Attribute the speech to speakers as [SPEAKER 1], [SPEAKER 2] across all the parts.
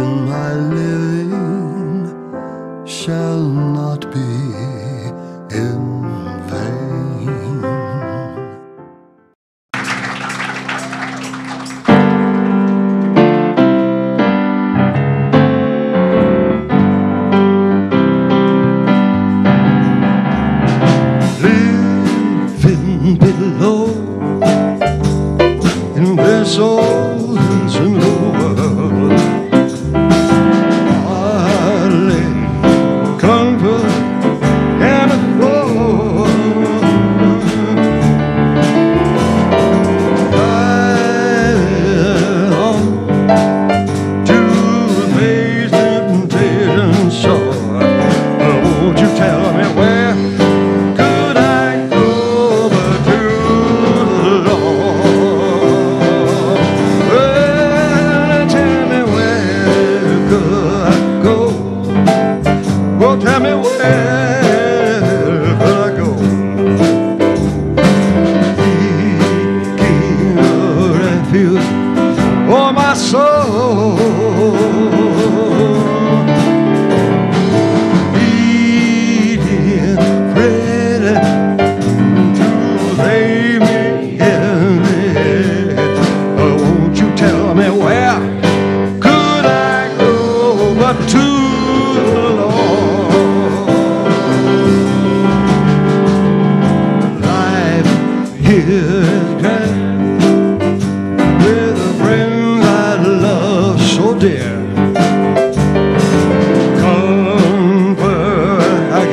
[SPEAKER 1] then my living shall you, oh my soul.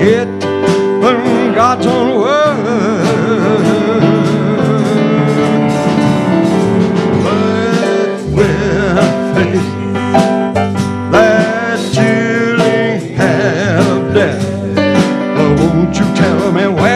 [SPEAKER 1] hit God's own word. But will have death. Oh, but won't you tell me why?